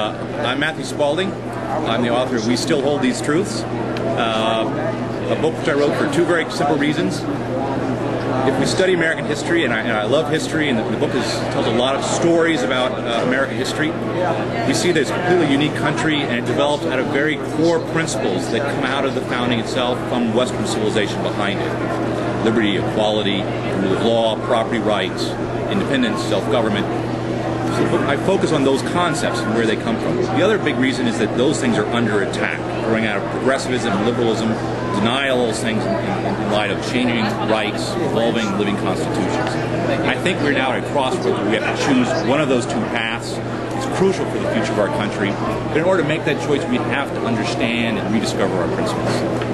Uh, I'm Matthew Spalding. I'm the author of We Still Hold These Truths, uh, a book which I wrote for two very simple reasons. If we study American history, and I, and I love history, and the, the book is, tells a lot of stories about uh, American history, we see a completely unique country, and it developed out of very core principles that come out of the founding itself from Western civilization behind it. Liberty, equality, rule of law, property rights, independence, self-government. So I focus on those concepts and where they come from. The other big reason is that those things are under attack, growing out of progressivism, and liberalism, denial of those things in, in, in light of changing rights, evolving living constitutions. I think we're now at a crossroads where we have to choose one of those two paths. It's crucial for the future of our country. But in order to make that choice, we have to understand and rediscover our principles.